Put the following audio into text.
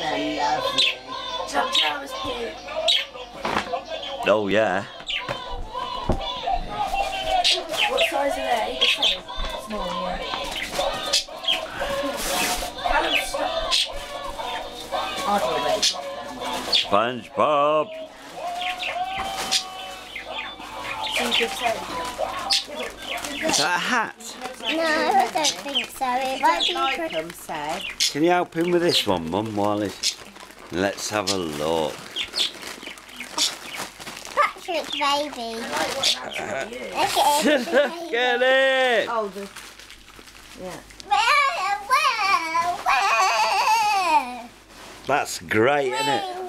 They're lovely. Uh, Tom Towers cute. Oh yeah. What size are they? The same. Small, yeah. I've already. SpongeBob. Some good tape. Is that a hat? No, I don't think so. It might be Like them, say. Can you help him with this one, Mum, while he's... Let's have a look. Patrick's baby. Like what an advert you. Look at it. Look at it! Oh, the. Yeah. Where, where, where? That's great, isn't it?